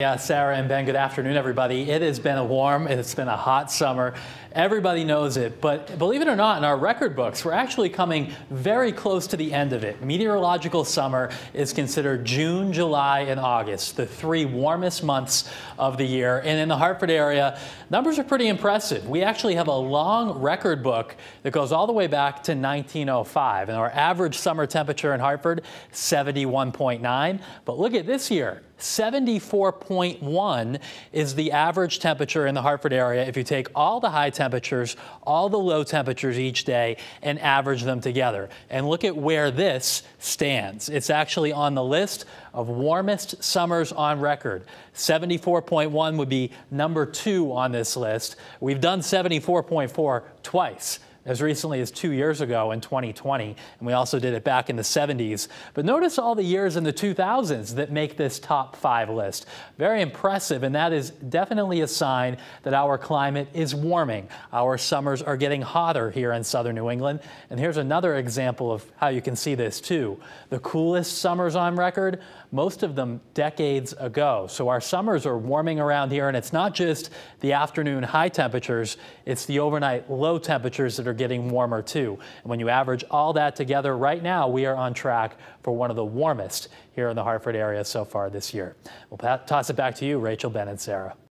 Yeah, Sarah and Ben, good afternoon, everybody. It has been a warm, it's been a hot summer. Everybody knows it, but believe it or not, in our record books, we're actually coming very close to the end of it. Meteorological summer is considered June, July, and August, the three warmest months of the year. And in the Hartford area, numbers are pretty impressive. We actually have a long record book that goes all the way back to 1905. And our average summer temperature in Hartford, 71.9. But look at this year. 74.1 is the average temperature in the Hartford area if you take all the high temperatures, all the low temperatures each day, and average them together. And look at where this stands. It's actually on the list of warmest summers on record. 74.1 would be number two on this list. We've done 74.4 twice as recently as two years ago in 2020, and we also did it back in the 70s. But notice all the years in the 2000s that make this top five list. Very impressive, and that is definitely a sign that our climate is warming. Our summers are getting hotter here in southern New England. And here's another example of how you can see this too. The coolest summers on record, most of them decades ago. So our summers are warming around here, and it's not just the afternoon high temperatures, it's the overnight low temperatures that are getting warmer too. And when you average all that together right now, we are on track for one of the warmest here in the Hartford area so far this year. We'll toss it back to you, Rachel, Ben, and Sarah.